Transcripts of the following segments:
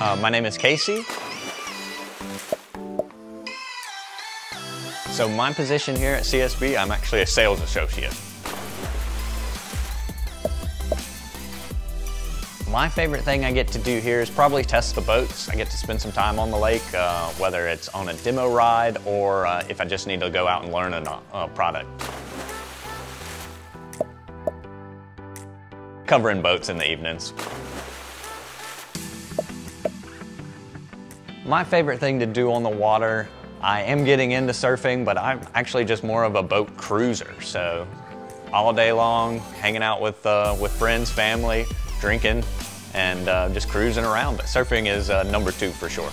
Uh, my name is Casey. So my position here at CSB, I'm actually a sales associate. My favorite thing I get to do here is probably test the boats. I get to spend some time on the lake, uh, whether it's on a demo ride or uh, if I just need to go out and learn a uh, product. Covering boats in the evenings. My favorite thing to do on the water, I am getting into surfing, but I'm actually just more of a boat cruiser. So all day long, hanging out with, uh, with friends, family, drinking, and uh, just cruising around. But surfing is uh, number two for sure.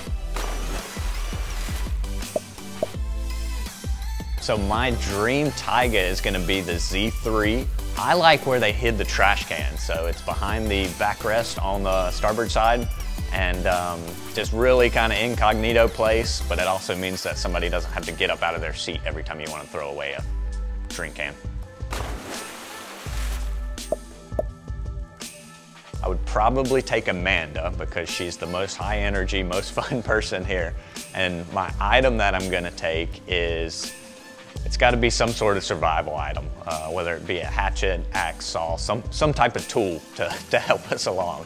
So my dream Tigé is gonna be the Z3. I like where they hid the trash can. So it's behind the backrest on the starboard side and um, just really kind of incognito place, but it also means that somebody doesn't have to get up out of their seat every time you want to throw away a drink can. I would probably take Amanda because she's the most high energy, most fun person here. And my item that I'm gonna take is, it's gotta be some sort of survival item, uh, whether it be a hatchet, axe, saw, some, some type of tool to, to help us along.